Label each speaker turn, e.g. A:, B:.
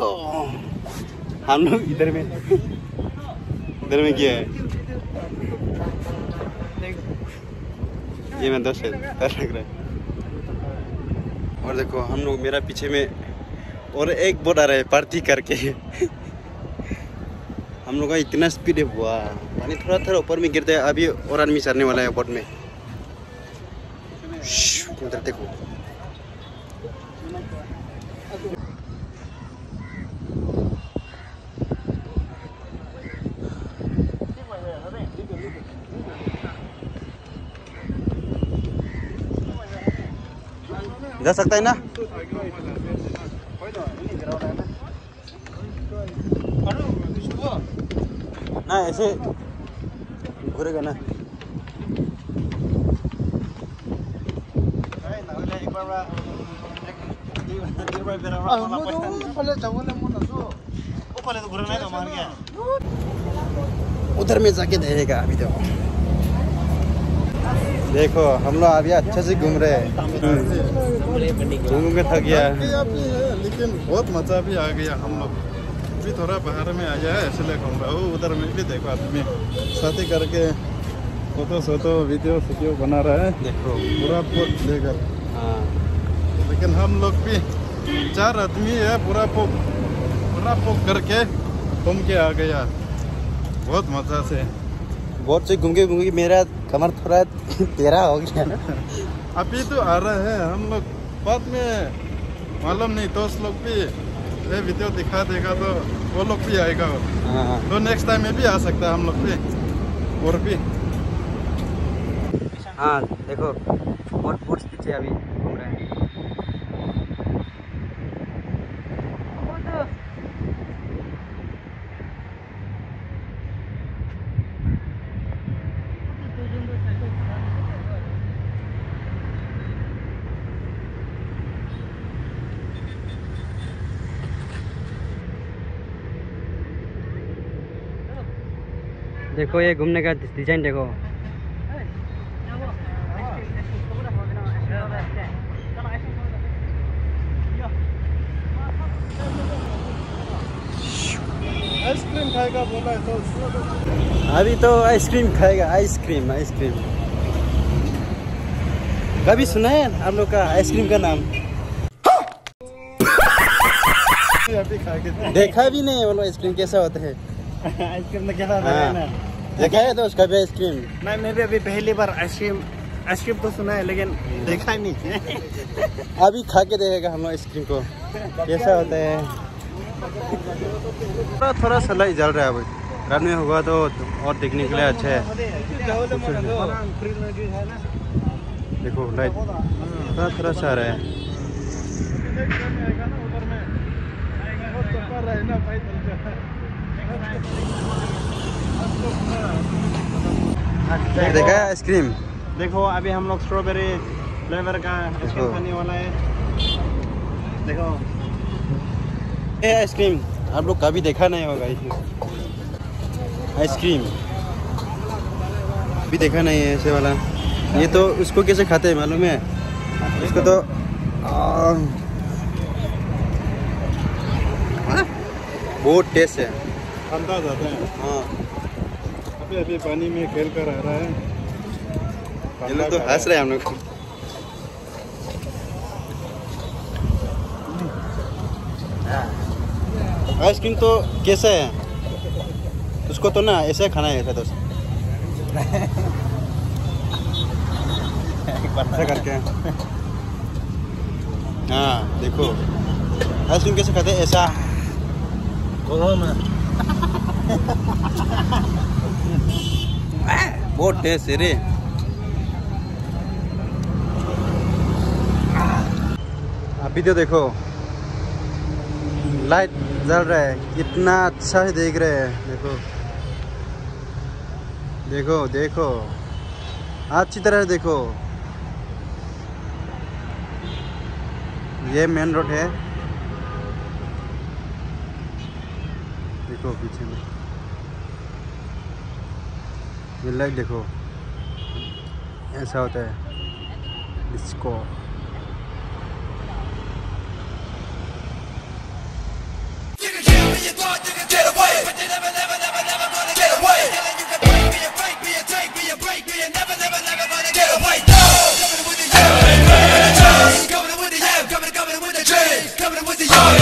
A: देखो। हम लोग इधर में इधर में क्या है? ये मैं दस डर लग रहा है। और देखो, हम लोग मेरा पीछे में और एक बोट आ रहा है, पार्टी करके। हम लोग का इतना स्पीड है हुआ। पानी थोड़ा थोड़ा ऊपर में गिरता है, अभी और आदमी चढ़ने वाला है बोट में। देखो। जा सकता है ना ना ऐसे घूरेगा ना उधर में जाके देखेगा अभी तो देखो हम लोग अभी अच्छे से घूम रहे हैं। घूम के थक गया
B: गया लेकिन बहुत मज़ा भी आ गया। हम लोग भी थोड़ा बाहर में आया है इसलिए घूम रहा हूँ। उधर में भी देखो आदमी। साथी करके फ़ोटो सोटो वीडियो वीडियो बना रहा है।
A: देखो।
B: पूरा पोट लेकर।
A: हाँ।
B: लेकिन हम लोग भी चार आदमी है पूरा पोक पूरा पोक करके घूम के आ गया। बहुत मज़ा से।
A: बहुत से घूम के घूम के मेरा कमर थोड़ा तेरा हो गया।
B: अभी तो आ रहे है हम लोग बाद में मालूम नहीं दोस्त लोग भी ये वीडियो दिखा देगा तो वो लोग भी आएगा।
A: हाँ।
B: तो नेक्स्ट टाइम में भी आ सकता है हम लोग भी और भी।
A: हाँ देखो बहुत पीछे अभी। देखो ये घूमने का डिज़ाइन देखो।
B: आइसक्रीम खाएगा बोला है तो।
A: अभी तो आइसक्रीम खाएगा आइसक्रीम आइसक्रीम। कभी सुना है आप लोग का आइसक्रीम का नाम? देखा भी नहीं बोलो आइसक्रीम कैसा होता है।
C: आइसक्रीम में कैसा
A: हाँ। देखा है तो उसका भी आइसक्रीम।
C: मैं मैं भी अभी पहली बार आइसक्रीम आइसक्रीम तो सुना है लेकिन देखा ही। नहीं
A: अभी खा के देखेगा हम लोग आइसक्रीम को। कैसा होता है? थोड़ा थोड़ा सा लाइट जल रहा है अभी। रात में होगा तो और देखने के लिए अच्छा है। देखो लाइट थोड़ा थोड़ा सा आ रहा है। देखा है आइसक्रीम?
C: देखो अभी हम लोग स्ट्रॉबेरी फ्लेवर का। आइसक्रीम खाने वाला है। देखो।
A: ये आइसक्रीम। आप लोग कभी देखा नहीं होगा आइसक्रीम। भी देखा नहीं है ऐसे वाला। ये तो उसको कैसे खाते हैं मालूम है? इसको तो बहुत टेस्ट है।
B: ठंडा जाता है।
A: हाँ।
B: अभी अभी पानी में खेल कर आ रहा है।
A: ये लोग तो हंस रहे हैं। हम लोग आइसक्रीम तो कैसा है? उसको तो ना ऐसे खाना है ऐसा तो। ऐसा करके। हाँ देखो। आइसक्रीम कैसे खाते हैं? ऐसा। बहुत टेस्ट रे अभी तो देखो। लाइट जल रहा है, कितना अच्छा से देख रहे हैं, देखो। देखो देखो। अच्छी तरह देखो। ये मेन रोड है। देखो पीछे में ये लाइट देखो ऐसा होता है डिस्को
D: Coming with the